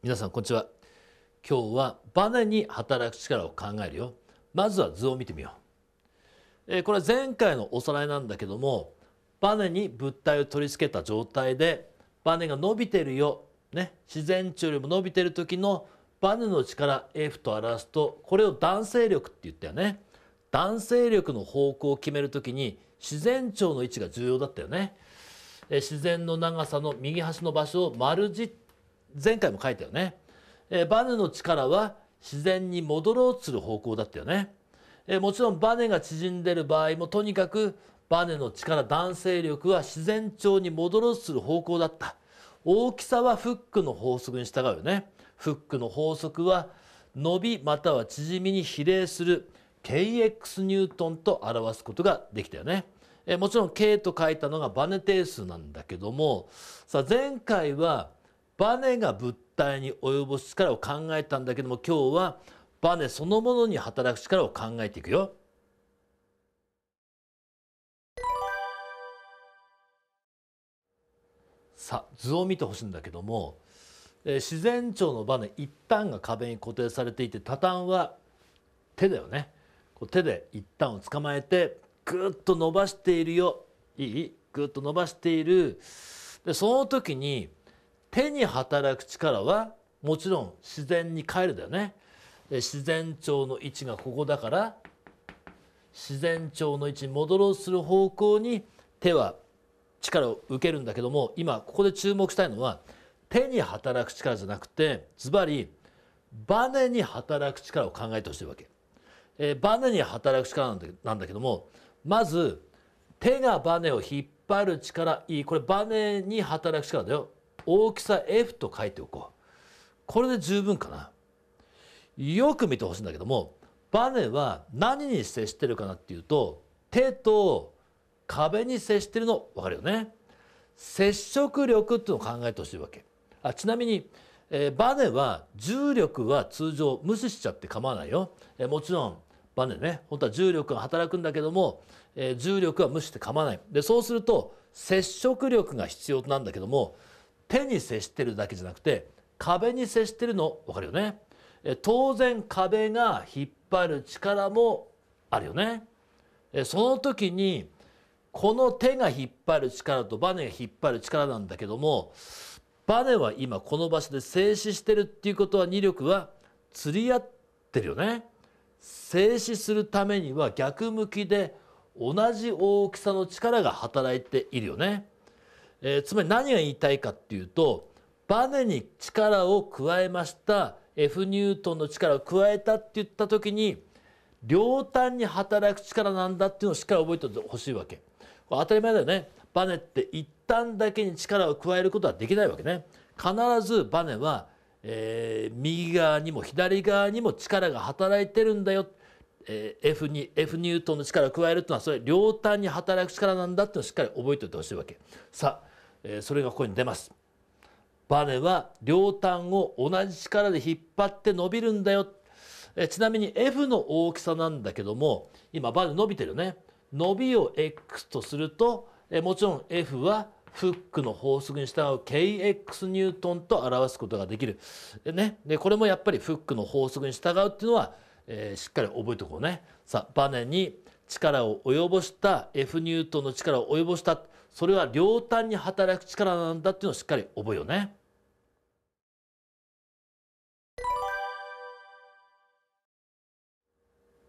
皆さんこんにちは。今日はバネに働く力を考えるよ。まずは図を見てみよう、えー、これは前回のおさらいなんだけどもバネに物体を取り付けた状態でバネが伸びてるよ、ね、自然値よりも伸びてる時のバネの力 F と表すとこれを弾性力って言ったよね。弾性力の方向を決める時に自然長の位置が重要だったよね。自然の長さの右端の場所を丸字前回も書いたよね。えバネの力は自然に戻ろうとする方向だったよね。えもちろんバネが縮んでる場合もとにかくバネの力弾性力は自然調に戻ろうとする方向だった。大きさはフックの法則に従うよね。フックの法則は伸びまたは縮みに比例する kx ニュートンと表すことができたよね。えもちろん k と書いたのがバネ定数なんだけどもさあ前回はバネが物体に及ぼす力を考えたんだけども今日はバネそのものに働く力を考えていくよ。さあ図を見てほしいんだけどもえ自然調のバネ一旦が壁に固定されていてタタンは手だよね。こう手で一旦を捕まえてぐっと伸ばしているよ。いい？ぐっと伸ばしている。でその時に手に働く力はもちろん自然に帰るだよね自然調の位置がここだから自然調の位置に戻ろうとする方向に手は力を受けるんだけども今ここで注目したいのは手に働く力じゃなくてズバリバネに働く力を考えてほしいわけ。えー、バネに働く力なんだなんだけどもまず手がバネを引っ張る力いいこれバネに働く力だよ大きさ F と書いておこう。これで十分かな。よく見てほしいんだけどもバネは何に接してるかなっていうと手と壁に接してるの分かるよね。接触力っていうのを考えてほしいわけ。あちなみに、えー、バネは重力は通常無視しちゃって構わないよ、えー、もちろんバネね。本当は重力が働くんだけども、えー、重力は無視して構わない。でそうすると接触力が必要なんだけども手に接してるだけじゃなくて壁に接してるの分かるよね、え、当然壁が引っ張る力もあるよね、え、その時にこの手が引っ張る力とバネが引っ張る力なんだけどもバネは今この場所で静止してるっていうことは2力は釣り合ってるよね。静止するためには逆向きで同じ大きさの力が働いているよね。えー、つまり何が言いたいかっていうとバネに力を加えました F ニュートンの力を加えたって言った時に両端に働く力なんだっていうのをしっかり覚えておいてほしいわけ。当たり前だよね。バネって一旦だけに力を加えることはできないわけね。必ずバネは、えー、右側にも左側にも力が働いてるんだよ。えー、F に F ニュートンの力を加えるというのはそれ両端に働く力なんだっていうのをしっかり覚えておいてほしいわけ。さあ、えー、それがここに出ます。バネは両端を同じ力で引っ張って伸びるんだよ。えちなみに F の大きさなんだけども今バネ伸びてるね。伸びを X とするとえもちろん F はフックの法則に従う kx ニュートンと表すことができる。でね、でこれもやっぱりフックの法則に従うっていうのは、えー、しっかり覚えておこうね。さあバネに力を及ぼした F ニュートンの力を及ぼしたそれは両端に働く力なんだっていうのをしっかり覚えようね。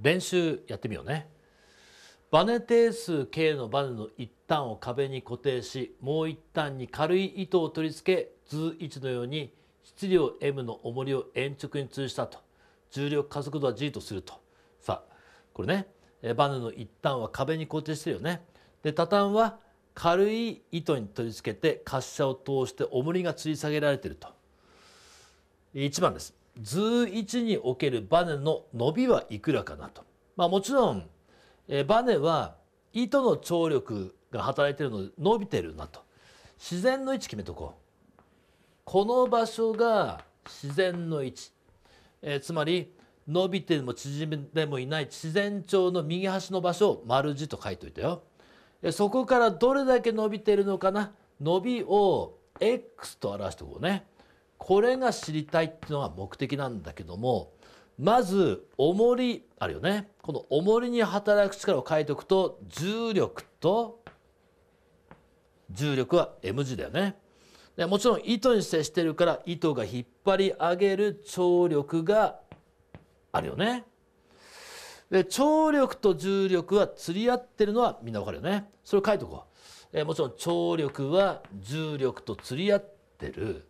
練習やってみようね。バネ定数 K のバネの一端を壁に固定しもう一端に軽い糸を取り付け図1のように質量 M の重りを鉛直に通したと重力加速度は G とするとさあこれねバネの一端は壁に固定してるよねでタタンは軽い糸に取り付けて滑車を通して重りが吊り下げられていると。1番です。図1におけるバネの伸びはいくらかなと。まあもちろんえバネは糸の張力が働いてるので伸びてるなと。自然の位置決めとこう。この場所が自然の位置、え、つまり伸びても縮んでもいない自然調の右端の場所を丸字と書いておいたよ。そこからどれだけ伸びてるのかな？伸びを x と表しておこうねこれが知りたいっていうのが目的なんだけどもまず重りあるよねこの重りに働く力を書いておくと重力と重力は mg だよね。でもちろん糸に接してるから糸が引っ張り上げる張力があるよね。で張力と重力は釣り合ってるのはみんなわかるよね。それを書いておこう。えもちろん張力は重力と釣り合ってる。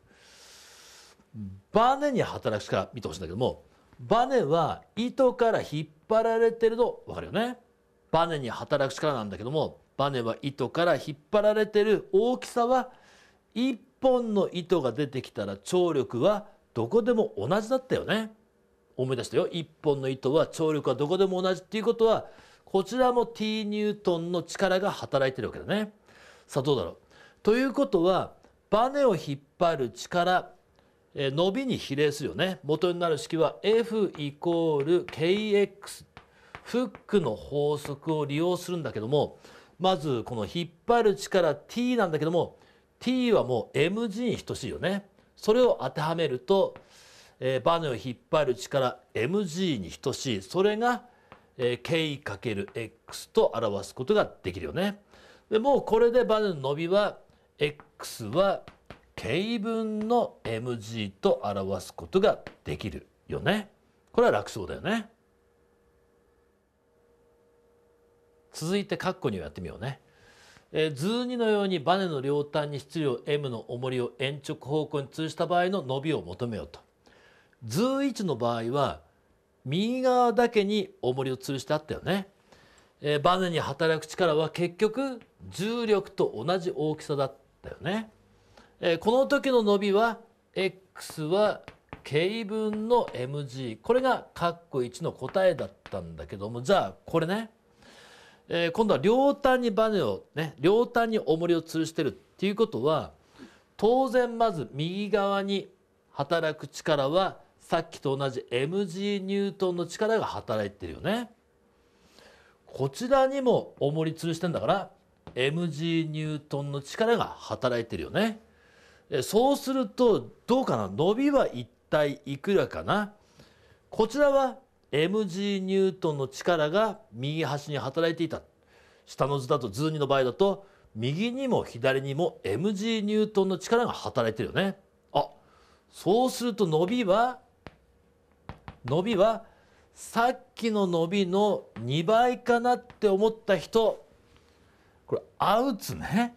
バネに働く力見てほしいんだけどもバネは糸から引っ張られてるの分かるよね。バネに働く力なんだけどもバネは糸から引っ張られてる大きさは1本の糸が出てきたら張力はどこでも同じだったよね。思い出したよ。1本の糸は張力はどこでも同じっていうことはこちらも T ニュートンの力が働いてるわけだね。さあどうだろう。ということはバネを引っ張る力え伸びに比例するよね。元になる式は F イコール KX フックの法則を利用するんだけどもまずこの引っ張る力 T なんだけども T はもう mg に等しいよね。それを当てはめると、えー、バネを引っ張る力 mg に等しい。それが、えー、k×x と表すことができるよね。でもうこれでバネの伸びは x は k 分の mg と表すことができるよね。これは楽勝だよね。続いて括弧にやってみようね、えー、図2のようにバネの両端に質量 m の重りを延直方向に通した場合の伸びを求めようと。図1の場合は右側だけに重りを吊るしてあったよね、えー、バネに働く力は結局重力と同じ大きさだったよね、えー、この時の伸びは x は k 分の mg これが括弧1の答えだったんだけどもじゃあこれね。えー、今度は両端にバネをね両端に重りを吊るしてるっていうことは当然まず右側に働く力はさっきと同じ mg ニュートンの力が働いてるよね。こちらにも重り吊るしてんだから mg ニュートンの力が働いてるよね。そうするとどうかな？伸びは一体いくらかな？こちらは mg ニュートンの力が右端に働いていた下の図だと図2の場合だと右にも左にも mg ニュートンの力が働いてるよね。あそうすると伸びは伸びはさっきの伸びの2倍かなって思った人。これアウツね。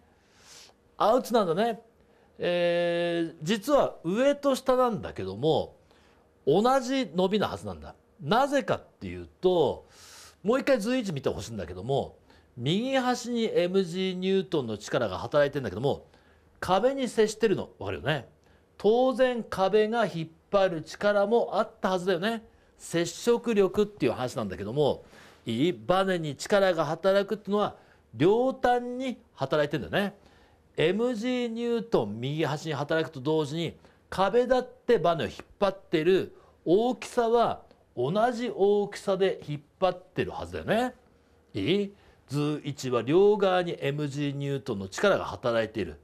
アウツなんだね、えー、実は上と下なんだけども同じ伸びなはずなんだ。なぜかっていうともう一回随一見てほしいんだけども右端に mg ニュートンの力が働いてんだけども壁に接してるの。分かるよね。当然壁が引っ張る力もあったはずだよね接触力っていう話なんだけどもいいバネに力が働くっていうのは両端に働いてんだよね mg ニュートン右端に働くと同時に壁だってバネを引っ張ってる大きさは同じ大きさで引っ張ってるはずだよね。いい？図1は両側に mg ニュートンの力が働いている。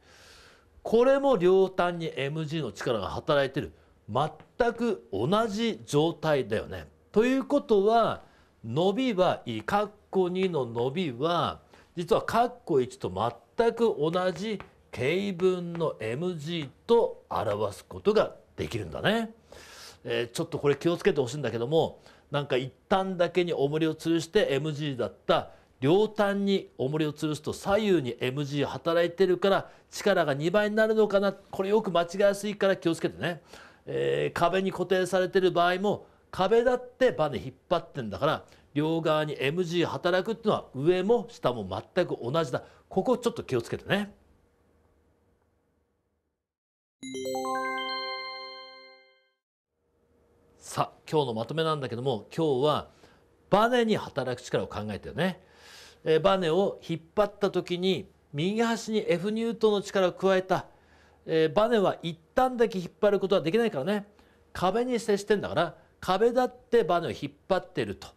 これも両端に mg の力が働いている。全く同じ状態だよね。ということは伸びはいい括弧2の伸びは実は括弧1と全く同じ k 分の mg と表すことができるんだね。えー、ちょっとこれ気をつけてほしいんだけどもなんか一旦だけに重りを吊るして MG だった両端に重りを吊るすと左右に MG 働いてるから力が2倍になるのかなこれよく間違いやすいから気をつけてね、えー、壁に固定されてる場合も壁だってバネ引っ張ってんだから両側に MG 働くっていうのは上も下も全く同じだ。ここちょっと気をつけてね。さあ今日のまとめなんだけども今日はバネに働く力を考えてよね、えー、バネを引っ張った時に右端に F ニュートンの力を加えた、えー、バネは一旦だけ引っ張ることはできないからね。壁に接してんだから壁だってバネを引っ張ってると。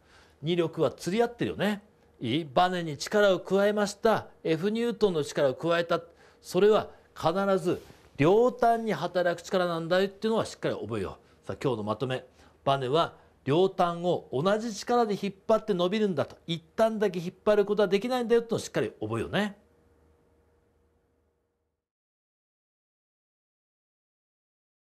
2力は釣り合ってるよね。いい？バネに力を加えました。F ニュートンの力を加えた。それは必ず両端に働く力なんだよっていうのはしっかり覚えよう。さあ今日のまとめ。バネは両端を同じ力で引っ張って伸びるんだと。一旦だけ引っ張ることはできないんだよっていうのをしっかり覚えようね。